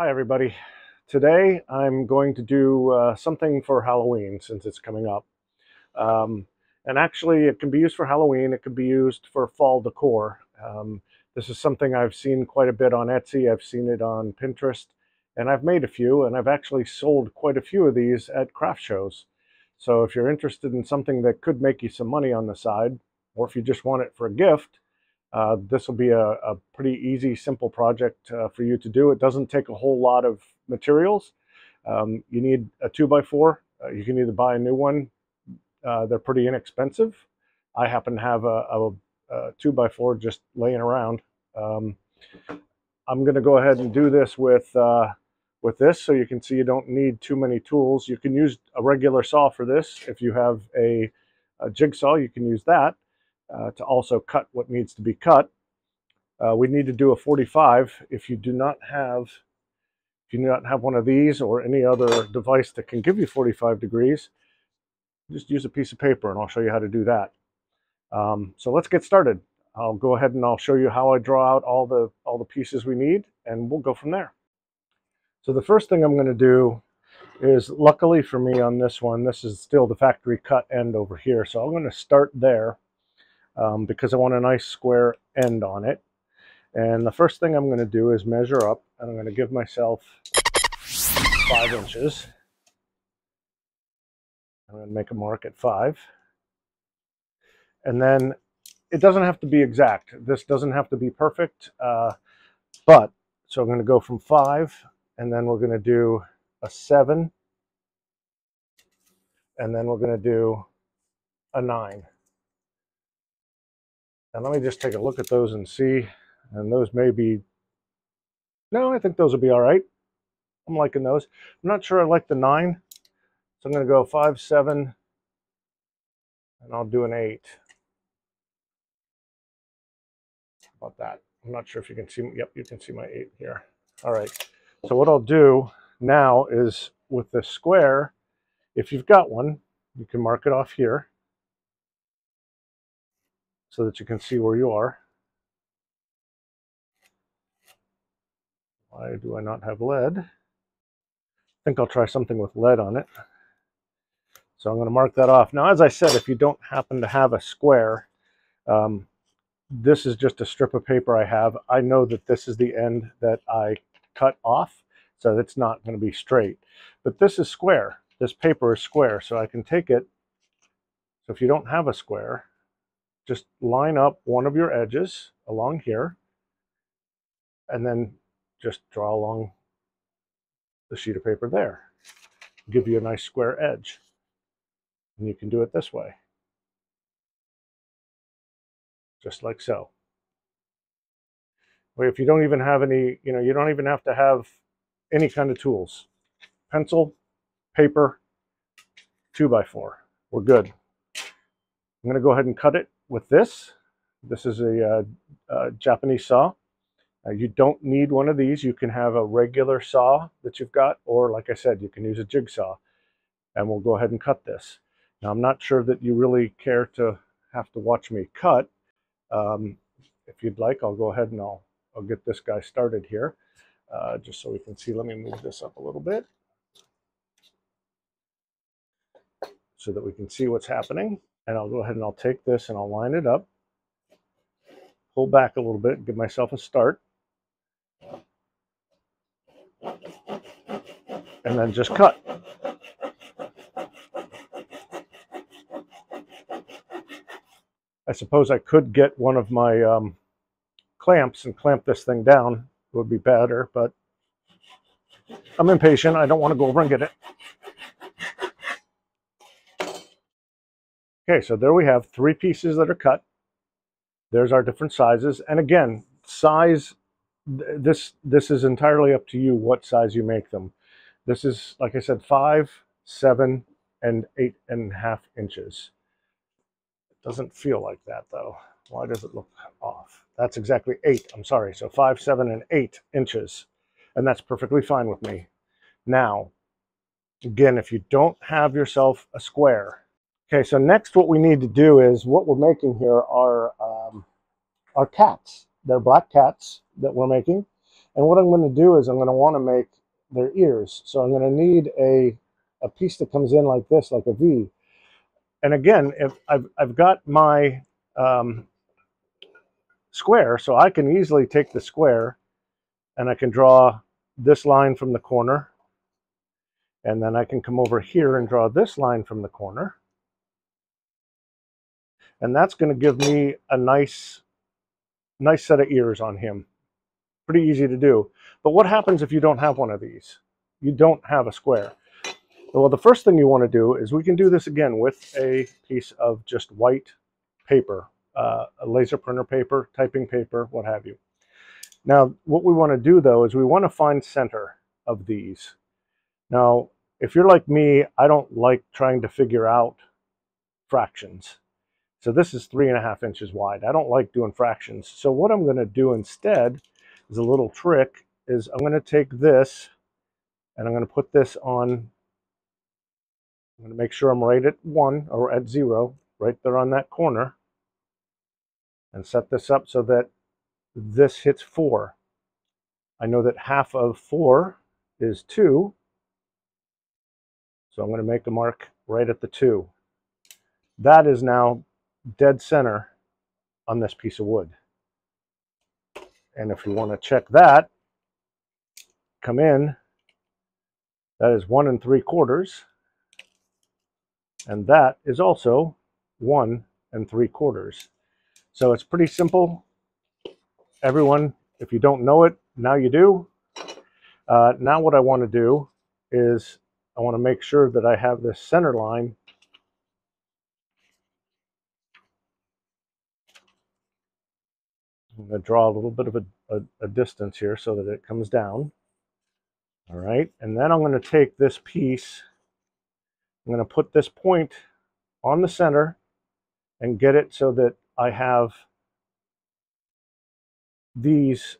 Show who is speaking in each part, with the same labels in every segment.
Speaker 1: Hi everybody. Today I'm going to do uh, something for Halloween since it's coming up. Um, and actually it can be used for Halloween, it can be used for fall decor. Um, this is something I've seen quite a bit on Etsy, I've seen it on Pinterest, and I've made a few and I've actually sold quite a few of these at craft shows. So if you're interested in something that could make you some money on the side, or if you just want it for a gift, uh, this will be a, a, pretty easy, simple project uh, for you to do. It doesn't take a whole lot of materials. Um, you need a 2x4. Uh, you can either buy a new one. Uh, they're pretty inexpensive. I happen to have a, a, a 2x4 just laying around. Um, I'm going to go ahead and do this with, uh, with this so you can see you don't need too many tools. You can use a regular saw for this. If you have a, a jigsaw, you can use that uh, to also cut what needs to be cut. Uh, we need to do a 45. If you do not have, if you do not have one of these or any other device that can give you 45 degrees, just use a piece of paper and I'll show you how to do that. Um, so let's get started. I'll go ahead and I'll show you how I draw out all the all the pieces we need and we'll go from there. So the first thing I'm going to do is luckily for me on this one, this is still the factory cut end over here. So I'm going to start there um, because I want a nice square end on it. And the first thing I'm going to do is measure up and I'm going to give myself five inches. I'm going to make a mark at five. And then it doesn't have to be exact. This doesn't have to be perfect. Uh, but, so I'm going to go from five and then we're going to do a seven. And then we're going to do a nine. And let me just take a look at those and see. And those may be, no, I think those will be all right. I'm liking those. I'm not sure I like the nine. So I'm going to go five, seven, and I'll do an eight. How about that? I'm not sure if you can see, yep, you can see my eight here. All right. So what I'll do now is with the square, if you've got one, you can mark it off here so that you can see where you are. Why do I not have lead? I think I'll try something with lead on it. So I'm going to mark that off. Now, as I said, if you don't happen to have a square, um, this is just a strip of paper I have. I know that this is the end that I cut off, so it's not going to be straight. But this is square. This paper is square, so I can take it. So if you don't have a square, just line up one of your edges along here and then just draw along the sheet of paper there. Give you a nice square edge. And you can do it this way. Just like so. Or if you don't even have any, you know, you don't even have to have any kind of tools. Pencil, paper, 2 by 4 We're good. I'm going to go ahead and cut it with this. This is a, uh, a Japanese saw. Uh, you don't need one of these. You can have a regular saw that you've got, or like I said, you can use a jigsaw. And we'll go ahead and cut this. Now, I'm not sure that you really care to have to watch me cut. Um, if you'd like, I'll go ahead and I'll, I'll get this guy started here, uh, just so we can see. Let me move this up a little bit so that we can see what's happening. And I'll go ahead and I'll take this and I'll line it up, pull back a little bit, give myself a start. And then just cut. I suppose I could get one of my um, clamps and clamp this thing down. It would be better, but I'm impatient. I don't want to go over and get it. Okay, so there we have three pieces that are cut. There's our different sizes. And again, size, this, this is entirely up to you what size you make them. This is, like I said, five, seven, and eight and a half inches. It doesn't feel like that though. Why does it look off? That's exactly eight, I'm sorry. So five, seven, and eight inches. And that's perfectly fine with me. Now, again, if you don't have yourself a square, Okay, so next what we need to do is what we're making here are um, are cats. They're black cats that we're making. And what I'm going to do is I'm going to want to make their ears. So I'm going to need a, a piece that comes in like this, like a V. And again, if I've, I've got my um, square, so I can easily take the square and I can draw this line from the corner. And then I can come over here and draw this line from the corner. And that's going to give me a nice, nice set of ears on him. Pretty easy to do. But what happens if you don't have one of these? You don't have a square. Well, the first thing you want to do is we can do this again with a piece of just white paper, uh, a laser printer paper, typing paper, what have you. Now, what we want to do though is we want to find center of these. Now, if you're like me, I don't like trying to figure out fractions. So this is three and a half inches wide. I don't like doing fractions. So what I'm going to do instead is a little trick is I'm going to take this and I'm going to put this on, I'm going to make sure I'm right at one or at zero, right there on that corner and set this up so that this hits four. I know that half of four is two. So I'm going to make a mark right at the two. That is now dead center on this piece of wood. And if you want to check that, come in, that is one and three quarters. And that is also one and three quarters. So it's pretty simple. Everyone, if you don't know it, now you do. Uh, now what I want to do is I want to make sure that I have this center line I'm going to draw a little bit of a, a, a, distance here so that it comes down. All right, and then I'm going to take this piece, I'm going to put this point on the center and get it so that I have these,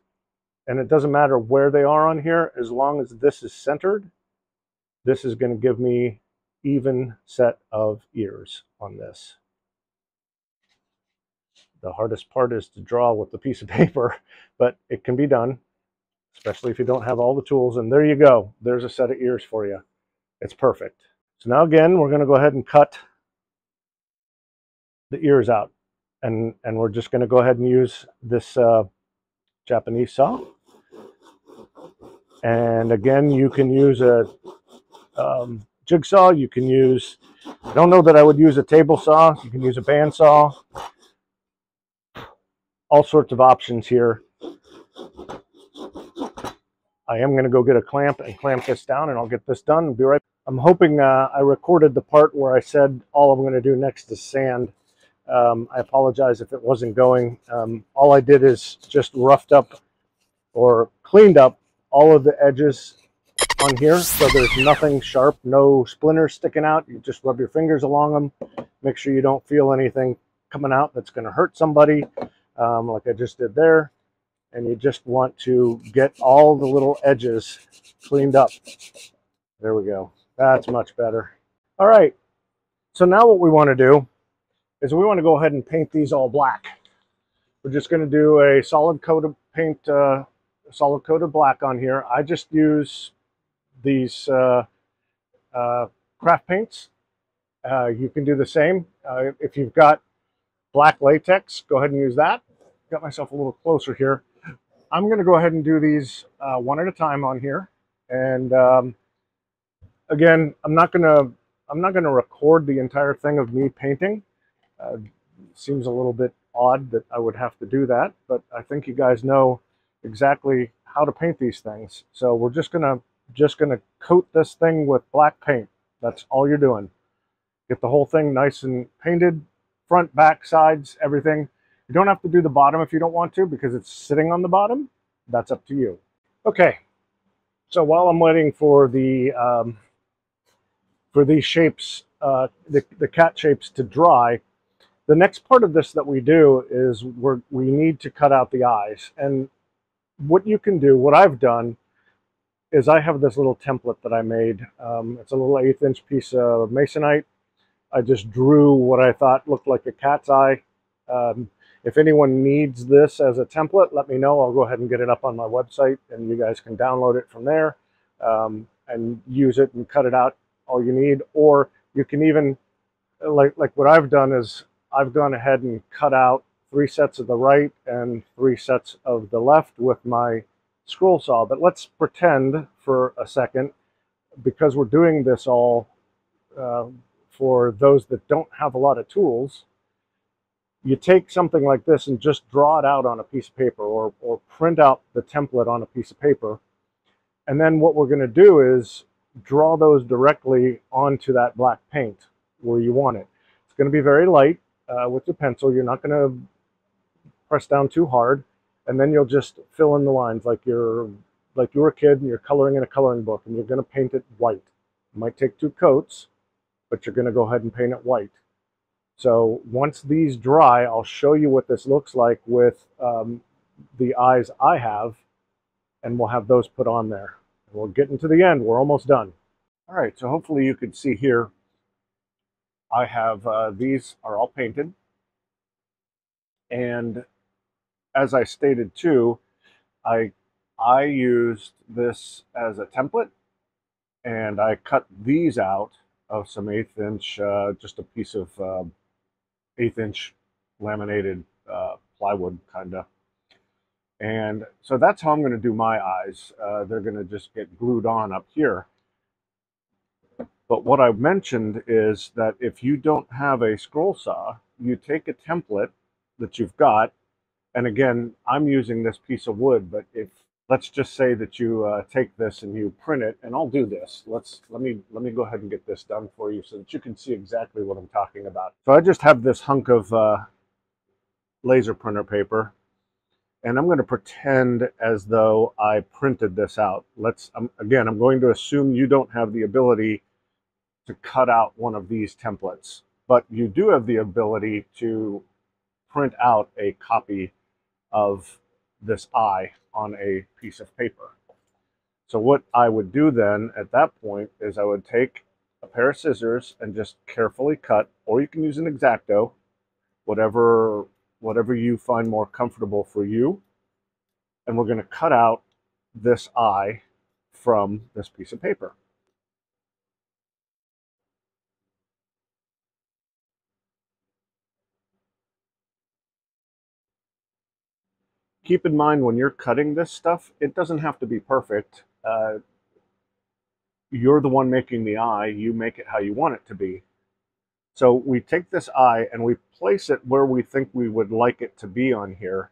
Speaker 1: and it doesn't matter where they are on here, as long as this is centered, this is going to give me even set of ears on this. The hardest part is to draw with the piece of paper, but it can be done, especially if you don't have all the tools. And there you go. There's a set of ears for you. It's perfect. So now again, we're going to go ahead and cut the ears out. And, and we're just going to go ahead and use this uh, Japanese saw. And again, you can use a um, jigsaw. You can use, I don't know that I would use a table saw. You can use a bandsaw all sorts of options here. I am going to go get a clamp and clamp this down and I'll get this done. be right. I'm hoping uh, I recorded the part where I said all I'm going to do next is sand. Um, I apologize if it wasn't going. Um, all I did is just roughed up or cleaned up all of the edges on here so there's nothing sharp, no splinters sticking out. You just rub your fingers along them. Make sure you don't feel anything coming out that's going to hurt somebody um, like I just did there. And you just want to get all the little edges cleaned up. There we go. That's much better. All right. So now what we want to do is we want to go ahead and paint these all black. We're just going to do a solid coat of paint, uh, solid coat of black on here. I just use these uh, uh, craft paints. Uh, you can do the same. Uh, if you've got black latex, go ahead and use that got myself a little closer here. I'm going to go ahead and do these uh, one at a time on here. And um, again, I'm not going to I'm not going to record the entire thing of me painting. Uh, seems a little bit odd that I would have to do that, but I think you guys know exactly how to paint these things. So we're just gonna just gonna coat this thing with black paint. That's all you're doing. Get the whole thing nice and painted, front, back, sides, everything. You don't have to do the bottom if you don't want to because it's sitting on the bottom. That's up to you. Okay, so while I'm waiting for the um, for these shapes, uh, the, the cat shapes to dry, the next part of this that we do is we we need to cut out the eyes. And what you can do, what I've done, is I have this little template that I made. Um, it's a little eighth inch piece of masonite. I just drew what I thought looked like a cat's eye. Um, If anyone needs this as a template, let me know. I'll go ahead and get it up on my website and you guys can download it from there um, and use it and cut it out all you need. Or you can even, like, like what I've done is I've gone ahead and cut out three sets of the right and three sets of the left with my scroll saw. But let's pretend for a second, because we're doing this all uh, for those that don't have a lot of tools, you take something like this and just draw it out on a piece of paper or, or print out the template on a piece of paper. And then what we're going to do is draw those directly onto that black paint where you want it. It's going to be very light uh, with the pencil. You're not going to press down too hard and then you'll just fill in the lines like you're like you were a kid and you're coloring in a coloring book and you're going to paint it white. It might take two coats, but you're going to go ahead and paint it white. So once these dry, I'll show you what this looks like with um, the eyes I have, and we'll have those put on there. We're getting to the end. We're almost done. All right, so hopefully you can see here, I have, uh, these are all painted. And as I stated too, I I used this as a template and I cut these out of some eighth inch, uh, just a piece of uh, eighth inch laminated uh, plywood kind of. And so that's how I'm going to do my eyes. Uh, they're going to just get glued on up here. But what I mentioned is that if you don't have a scroll saw, you take a template that you've got and again, I'm using this piece of wood, but if let's just say that you uh, take this and you print it, and I'll do this. Let's let me let me go ahead and get this done for you so that you can see exactly what I'm talking about. So I just have this hunk of uh, laser printer paper, and I'm going to pretend as though I printed this out. Let's um, again, I'm going to assume you don't have the ability to cut out one of these templates, but you do have the ability to print out a copy of this eye on a piece of paper. So what I would do then at that point is I would take a pair of scissors and just carefully cut, or you can use an X-Acto, whatever, whatever you find more comfortable for you. And we're going to cut out this eye from this piece of paper. Keep in mind when you're cutting this stuff, it doesn't have to be perfect. Uh, you're the one making the eye. You make it how you want it to be. So we take this eye and we place it where we think we would like it to be on here.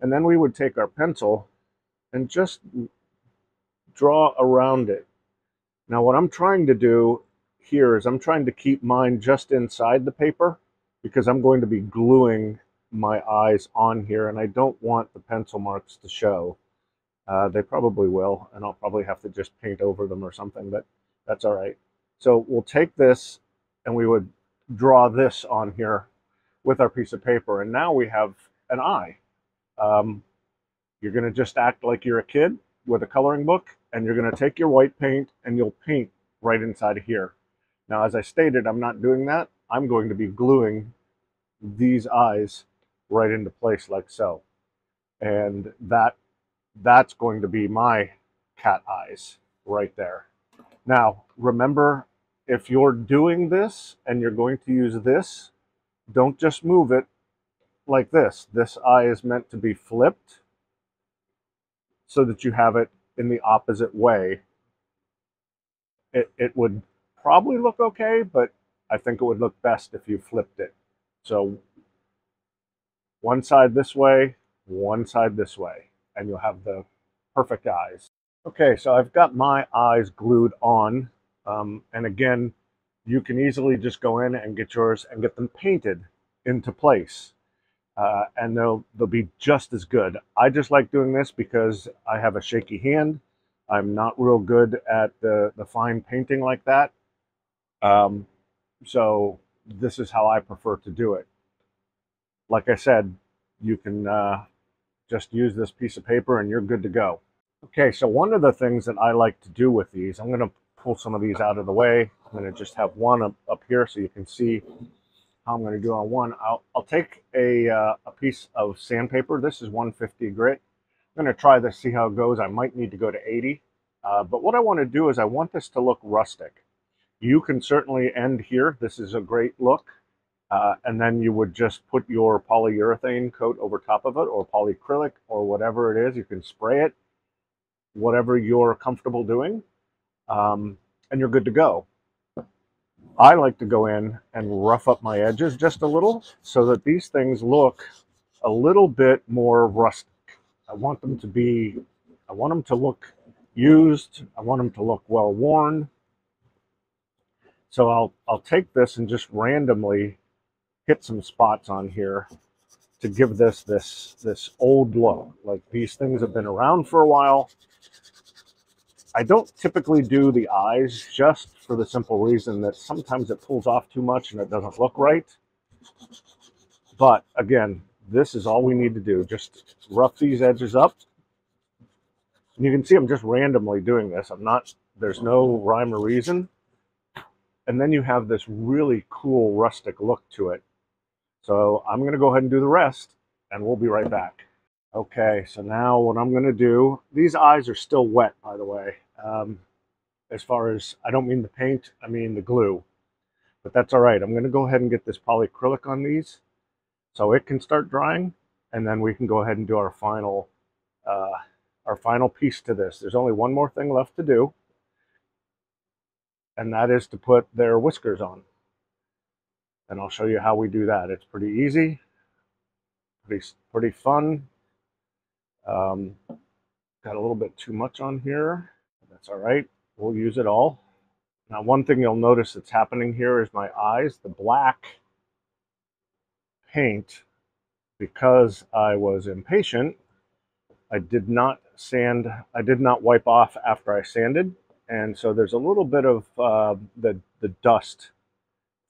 Speaker 1: And then we would take our pencil and just draw around it. Now what I'm trying to do here is I'm trying to keep mine just inside the paper because I'm going to be gluing my eyes on here and I don't want the pencil marks to show. Uh, they probably will and I'll probably have to just paint over them or something, but that's all right. So we'll take this and we would draw this on here with our piece of paper and now we have an eye. Um, you're going to just act like you're a kid with a coloring book and you're going to take your white paint and you'll paint right inside of here. Now, as I stated, I'm not doing that. I'm going to be gluing these eyes right into place like so. And that that's going to be my cat eyes right there. Now, remember, if you're doing this and you're going to use this, don't just move it like this. This eye is meant to be flipped so that you have it in the opposite way. It, it would probably look okay, but I think it would look best if you flipped it. So one side this way, one side this way, and you'll have the perfect eyes. Okay, so I've got my eyes glued on, um, and again, you can easily just go in and get yours and get them painted into place. Uh, and they'll they'll be just as good. I just like doing this because I have a shaky hand. I'm not real good at the, the fine painting like that. Um, so this is how I prefer to do it like I said, you can uh, just use this piece of paper and you're good to go. Okay, so one of the things that I like to do with these, I'm going to pull some of these out of the way. I'm going to just have one up, up here so you can see how I'm going to do on one. I'll, I'll take a, uh, a piece of sandpaper. This is 150 grit. I'm going to try this, see how it goes. I might need to go to 80. Uh, but what I want to do is I want this to look rustic. You can certainly end here. This is a great look. Uh, and then you would just put your polyurethane coat over top of it or polyacrylic or whatever it is. You can spray it, whatever you're comfortable doing, um, and you're good to go. I like to go in and rough up my edges just a little so that these things look a little bit more rustic. I want them to be, I want them to look used. I want them to look well worn. So I'll, I'll take this and just randomly hit some spots on here to give this this this old look. Like these things have been around for a while. I don't typically do the eyes just for the simple reason that sometimes it pulls off too much and it doesn't look right. But again, this is all we need to do. Just rough these edges up. And you can see I'm just randomly doing this. I'm not, there's no rhyme or reason. And then you have this really cool rustic look to it. So I'm going to go ahead and do the rest and we'll be right back. Okay, so now what I'm going to do, these eyes are still wet, by the way. Um, as far as, I don't mean the paint, I mean the glue. But that's all right. I'm going to go ahead and get this polyacrylic on these so it can start drying. And then we can go ahead and do our final, uh, our final piece to this. There's only one more thing left to do. And that is to put their whiskers on and I'll show you how we do that. It's pretty easy, pretty, pretty fun. Um, got a little bit too much on here. That's all right. We'll use it all. Now, one thing you'll notice that's happening here is my eyes, the black paint, because I was impatient, I did not sand, I did not wipe off after I sanded. And so there's a little bit of uh, the, the dust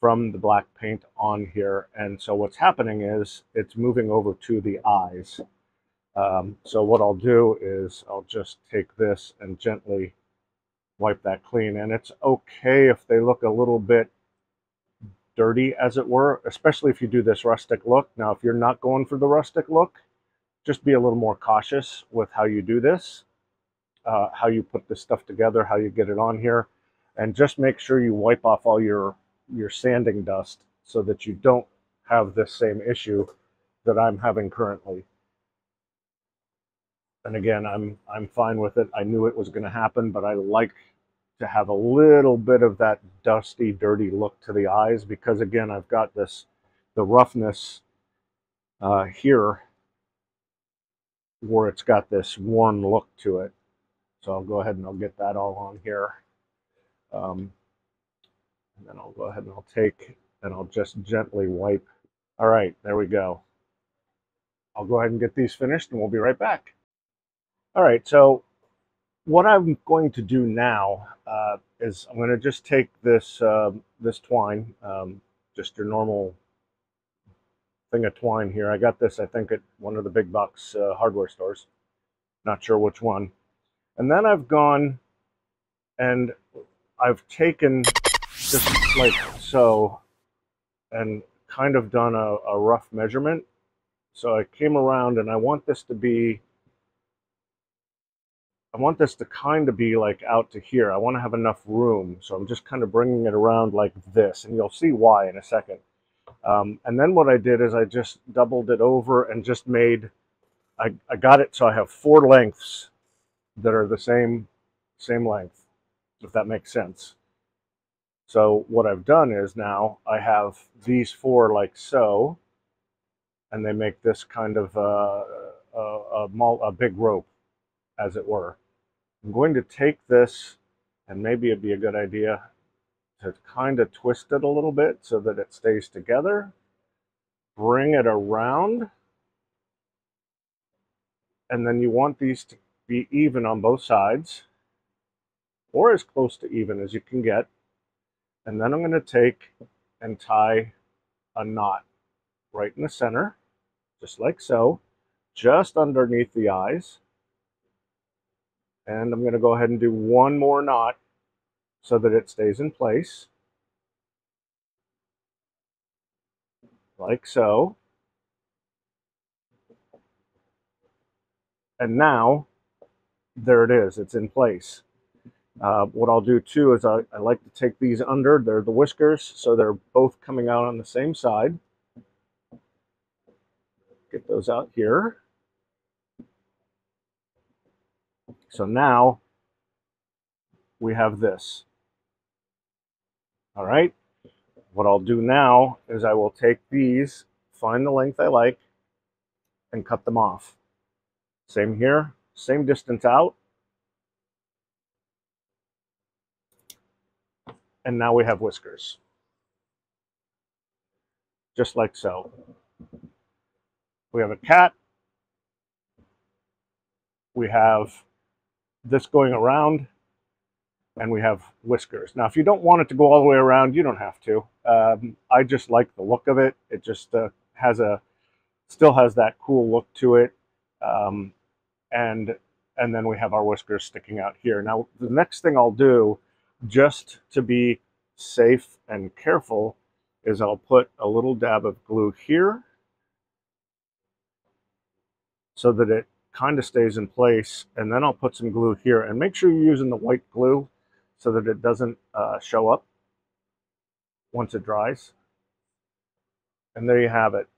Speaker 1: from the black paint on here. And so what's happening is it's moving over to the eyes. Um, so what I'll do is I'll just take this and gently wipe that clean. And it's okay if they look a little bit dirty, as it were, especially if you do this rustic look. Now, if you're not going for the rustic look, just be a little more cautious with how you do this, uh, how you put this stuff together, how you get it on here, and just make sure you wipe off all your your sanding dust so that you don't have this same issue that I'm having currently. And again, I'm I'm fine with it. I knew it was going to happen, but I like to have a little bit of that dusty, dirty look to the eyes because again, I've got this the roughness uh, here where it's got this worn look to it. So I'll go ahead and I'll get that all on here. Um, and then I'll go ahead and I'll take and I'll just gently wipe. All right, there we go. I'll go ahead and get these finished and we'll be right back. All right, so what I'm going to do now uh, is I'm going to just take this uh, this twine, um, just your normal thing of twine here. I got this, I think, at one of the big box uh, hardware stores. Not sure which one. And then I've gone and I've taken just like so and kind of done a, a rough measurement. So I came around and I want this to be, I want this to kind of be like out to here. I want to have enough room. So I'm just kind of bringing it around like this and you'll see why in a second. Um, and then what I did is I just doubled it over and just made, I, I got it so I have four lengths that are the same, same length, if that makes sense. So what I've done is now I have these four like so, and they make this kind of uh, a, a, a, a big rope, as it were. I'm going to take this, and maybe it'd be a good idea to kind of twist it a little bit so that it stays together. Bring it around. And then you want these to be even on both sides, or as close to even as you can get. And then I'm going to take and tie a knot right in the center, just like so, just underneath the eyes. And I'm going to go ahead and do one more knot so that it stays in place. like so. And now, there it is, it's in place. Uh, what I'll do too is I, I like to take these under, they're the whiskers, so they're both coming out on the same side. Get those out here. So now we have this. All right. What I'll do now is I will take these, find the length I like, and cut them off. Same here, same distance out. And now we have whiskers. Just like so. We have a cat. We have this going around and we have whiskers. Now, if you don't want it to go all the way around, you don't have to. Um, I just like the look of it. It just uh, has a, still has that cool look to it. Um, and, and then we have our whiskers sticking out here. Now, the next thing I'll do, just to be safe and careful, is I'll put a little dab of glue here so that it kind of stays in place. And then I'll put some glue here and make sure you're using the white glue so that it doesn't uh, show up once it dries. And there you have it.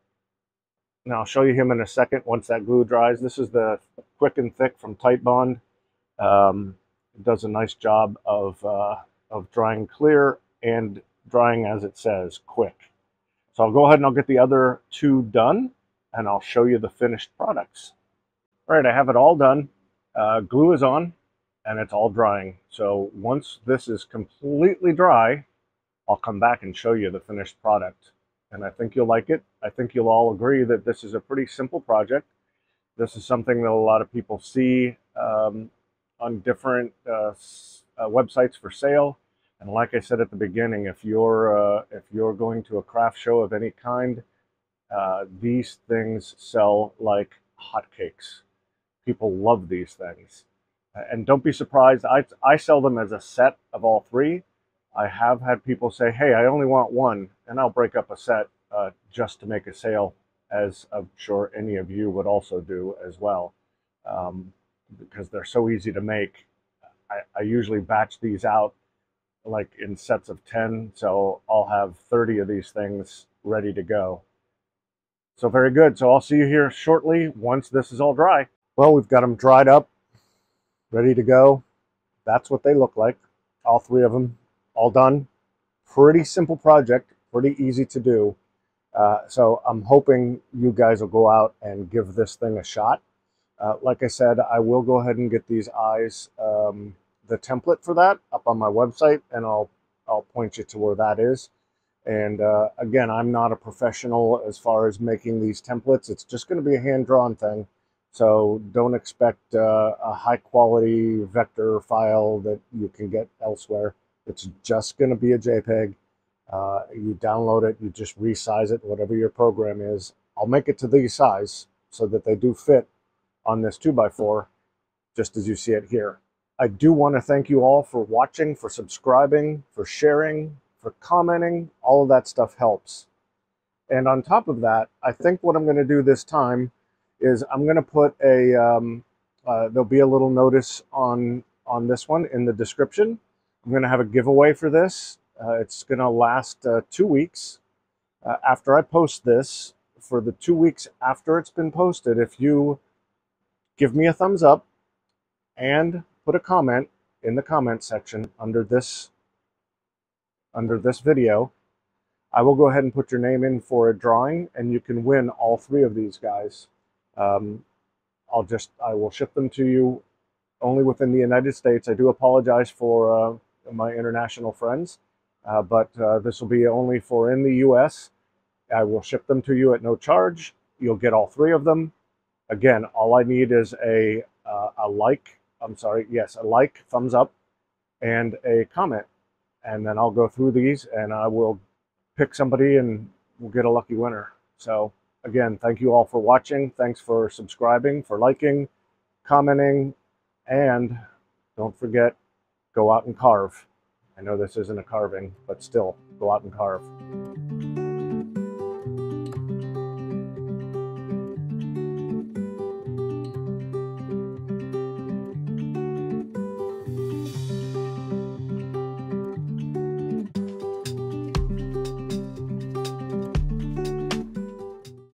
Speaker 1: Now I'll show you him in a second once that glue dries. This is the Quick and Thick from Titebond. Um, it does a nice job of, uh, of drying clear and drying as it says, quick. So I'll go ahead and I'll get the other two done and I'll show you the finished products. All right, I have it all done. Uh, glue is on and it's all drying. So once this is completely dry, I'll come back and show you the finished product. And I think you'll like it. I think you'll all agree that this is a pretty simple project. This is something that a lot of people see um, on different uh, uh, websites for sale. And like I said at the beginning, if you're uh, if you're going to a craft show of any kind, uh, these things sell like hotcakes. People love these things. And don't be surprised, I, I sell them as a set of all three. I have had people say, hey, I only want one, and I'll break up a set uh, just to make a sale, as I'm sure any of you would also do as well, um, because they're so easy to make. I, I usually batch these out like in sets of 10, so I'll have 30 of these things ready to go. So very good. So I'll see you here shortly once this is all dry. Well, we've got them dried up ready to go. That's what they look like. All three of them, all done. Pretty simple project, pretty easy to do. Uh, so I'm hoping you guys will go out and give this thing a shot. Uh, like I said, I will go ahead and get these eyes, um, the template for that up on my website, and I'll I'll point you to where that is. And uh, again, I'm not a professional as far as making these templates. It's just going to be a hand-drawn thing. So don't expect uh, a high quality vector file that you can get elsewhere. It's just going to be a JPEG. Uh, you download it, you just resize it, whatever your program is. I'll make it to these size so that they do fit on this 2x4, just as you see it here. I do want to thank you all for watching, for subscribing, for sharing, for commenting. All of that stuff helps. And on top of that, I think what I'm going to do this time is I'm going to put a, um, uh, there'll be a little notice on, on this one in the description. I'm going to have a giveaway for this. Uh, it's going to last uh, two weeks. Uh, after I post this, for the two weeks after it's been posted, if you give me a thumbs up and put a comment in the comment section under this under this video, I will go ahead and put your name in for a drawing and you can win all three of these guys. Um, I'll just, I will ship them to you only within the United States. I do apologize for uh, my international friends, uh, but uh, this will be only for in the US. I will ship them to you at no charge. You'll get all three of them. Again, all I need is a, uh, a like, I'm sorry, yes, a like, thumbs up, and a comment. And then I'll go through these and I will pick somebody and we'll get a lucky winner. So Again, thank you all for watching. Thanks for subscribing, for liking, commenting, and don't forget, go out and carve. I know this isn't a carving, but still, go out and carve.